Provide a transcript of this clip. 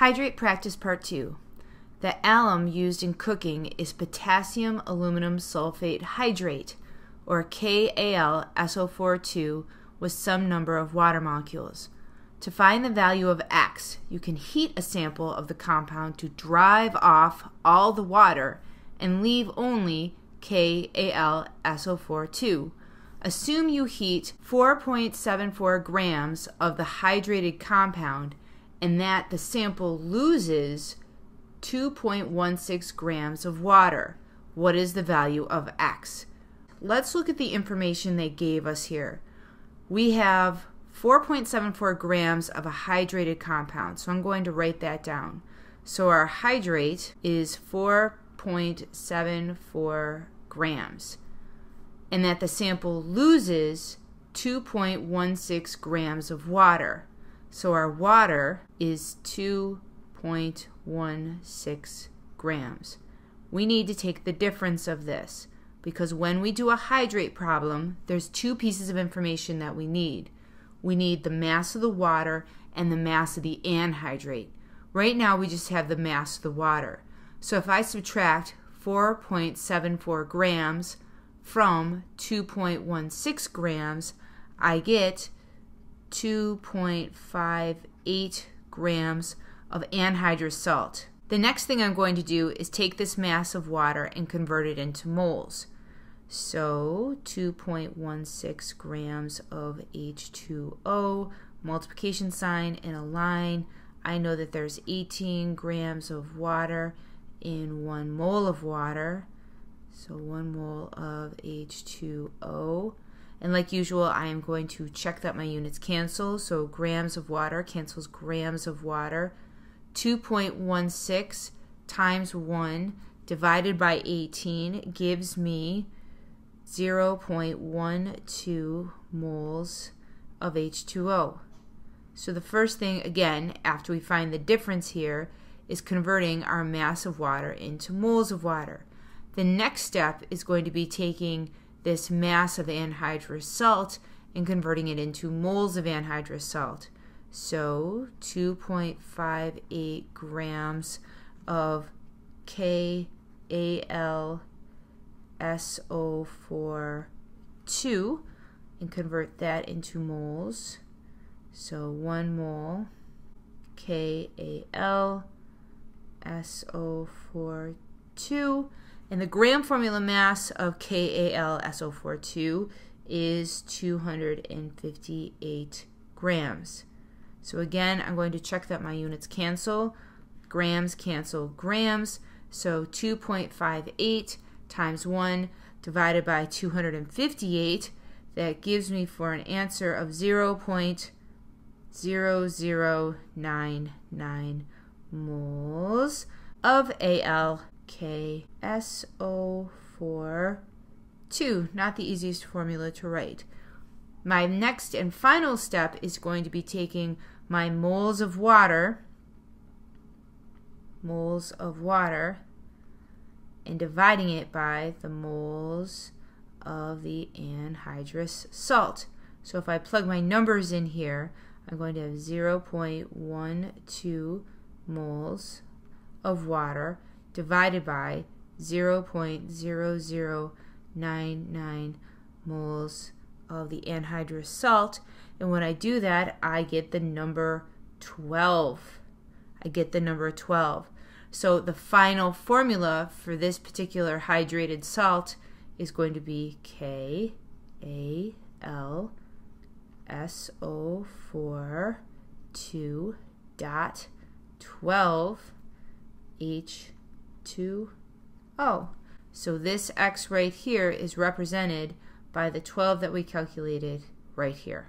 Hydrate practice part 2. The alum used in cooking is potassium aluminum sulfate hydrate, or KAlSO42, with some number of water molecules. To find the value of X, you can heat a sample of the compound to drive off all the water and leave only KAlSO42. Assume you heat 4.74 grams of the hydrated compound and that the sample loses 2.16 grams of water. What is the value of X? Let's look at the information they gave us here. We have 4.74 grams of a hydrated compound, so I'm going to write that down. So our hydrate is 4.74 grams, and that the sample loses 2.16 grams of water. So our water is 2.16 grams. We need to take the difference of this because when we do a hydrate problem, there's two pieces of information that we need. We need the mass of the water and the mass of the anhydrate. Right now we just have the mass of the water. So if I subtract 4.74 grams from 2.16 grams, I get 2.58 grams of anhydrous salt. The next thing I'm going to do is take this mass of water and convert it into moles. So 2.16 grams of H2O, multiplication sign and a line. I know that there's 18 grams of water in one mole of water. So one mole of H2O. And like usual, I am going to check that my units cancel. So grams of water cancels grams of water. 2.16 times 1 divided by 18 gives me 0.12 moles of H2O. So the first thing, again, after we find the difference here, is converting our mass of water into moles of water. The next step is going to be taking this mass of anhydrous salt and converting it into moles of anhydrous salt. So 2.58 grams of KAlSO42 and convert that into moles. So 1 mole KAlSO42 and the gram formula mass of KAlSO42 is 258 grams. So again, I'm going to check that my units cancel. Grams cancel grams. So 2.58 times 1 divided by 258, that gives me for an answer of 0.0099 moles of AL KSO42. Not the easiest formula to write. My next and final step is going to be taking my moles of water, moles of water, and dividing it by the moles of the anhydrous salt. So if I plug my numbers in here, I'm going to have 0.12 moles of water divided by 0.0099 moles of the anhydrous salt. And when I do that, I get the number 12. I get the number 12. So the final formula for this particular hydrated salt is going to be K A L S O 4 2 dot 12 H 2 O. So this x right here is represented by the 12 that we calculated right here.